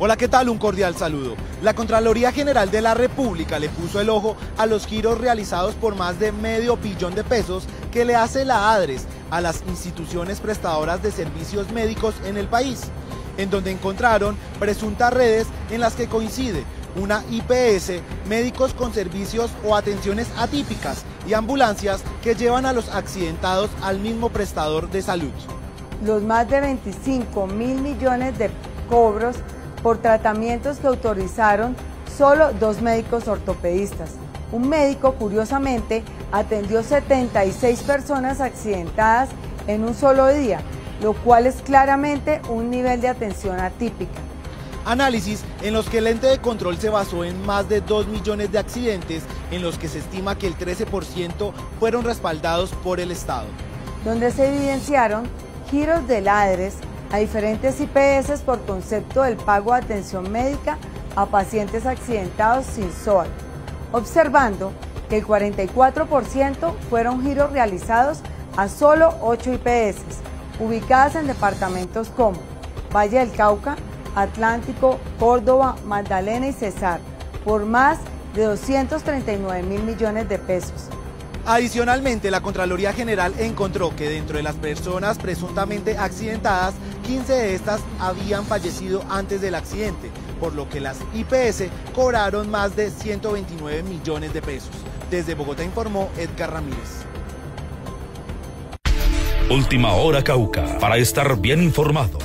Hola, ¿qué tal? Un cordial saludo. La Contraloría General de la República le puso el ojo a los giros realizados por más de medio billón de pesos que le hace la ADRES a las instituciones prestadoras de servicios médicos en el país, en donde encontraron presuntas redes en las que coincide una IPS, médicos con servicios o atenciones atípicas y ambulancias que llevan a los accidentados al mismo prestador de salud. Los más de 25 mil millones de cobros por tratamientos que autorizaron solo dos médicos ortopedistas. Un médico, curiosamente, atendió 76 personas accidentadas en un solo día, lo cual es claramente un nivel de atención atípica. Análisis en los que el ente de control se basó en más de 2 millones de accidentes en los que se estima que el 13% fueron respaldados por el Estado. Donde se evidenciaron giros de ladres a diferentes IPS por concepto del pago de atención médica a pacientes accidentados sin SOAT, observando que el 44% fueron giros realizados a solo 8 IPS, ubicadas en departamentos como Valle del Cauca, Atlántico, Córdoba, Magdalena y Cesar, por más de 239 mil millones de pesos. Adicionalmente, la Contraloría General encontró que dentro de las personas presuntamente accidentadas, 15 de estas habían fallecido antes del accidente, por lo que las IPS cobraron más de 129 millones de pesos. Desde Bogotá informó Edgar Ramírez. Última hora Cauca, para estar bien informado.